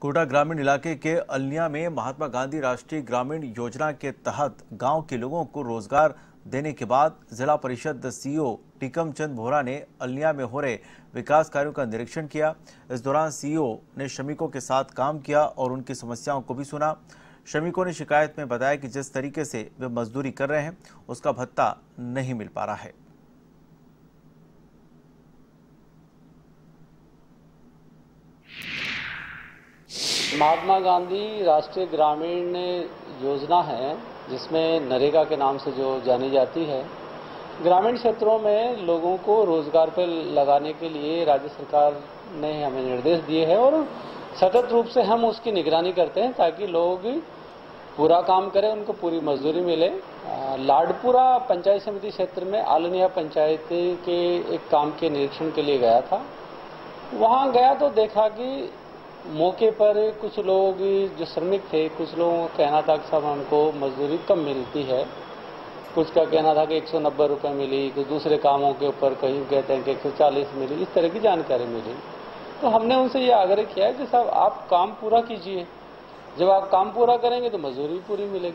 कोटा ग्रामीण इलाके के अलिया में महात्मा गांधी राष्ट्रीय ग्रामीण योजना के तहत गाँव के लोगों को रोज़गार देने के बाद जिला परिषद सीईओ टीकम चंद भोरा ने अलिया में हो रहे विकास कार्यों का निरीक्षण किया। इस दौरान सीईओ ने श्रमिकों के साथ काम किया और उनकी समस्याओं को भी सुना। श्रमिकों ने शिकायत में बताया कि जिस तरीके से वे मजदूरी कर रहे हैं, उसका भत्ता नहीं मिल पा रहा है। महात्मा गांधी राष्ट्रीय ग्रामीण योजना है, जिसमें नरेगा के नाम से जो जानी जाती है। ग्रामीण क्षेत्रों में लोगों को रोज़गार पर लगाने के लिए राज्य सरकार ने हमें निर्देश दिए हैं और सतत रूप से हम उसकी निगरानी करते हैं ताकि लोग पूरा काम करें, उनको पूरी मजदूरी मिले। लाडपुरा पंचायत समिति क्षेत्र में आलनिया पंचायत के एक काम के निरीक्षण के लिए गया था। वहाँ गया तो देखा कि मौके पर कुछ लोग, जो श्रमिक थे, कुछ लोगों का कहना था कि सब हमको मजदूरी कम मिलती है। कुछ का कहना था कि एक सौ नब्बे रुपये मिली, कुछ दूसरे कामों के ऊपर कहीं कहते हैं कि एक सौ चालीस मिली, इस तरह की जानकारी मिली। तो हमने उनसे ये आग्रह किया कि साहब, आप काम पूरा कीजिए। जब आप काम पूरा करेंगे तो मजदूरी पूरी मिलेगी।